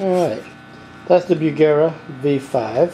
All right, that's the Bugera V5.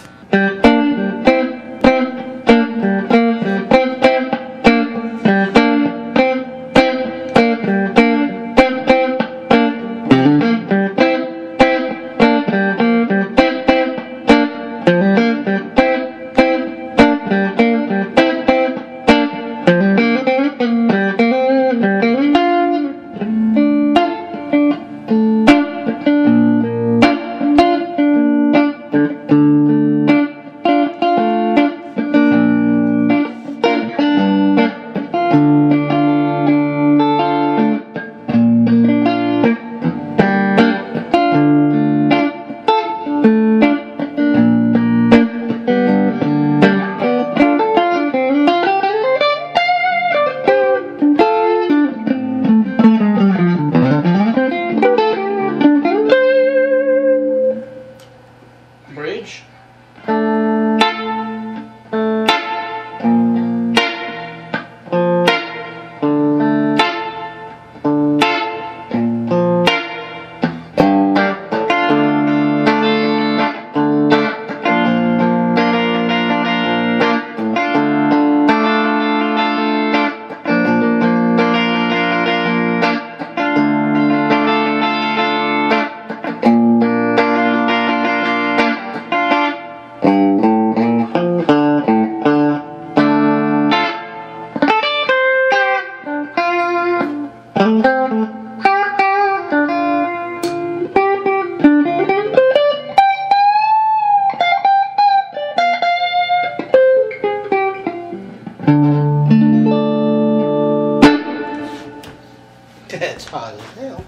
Det er as hell.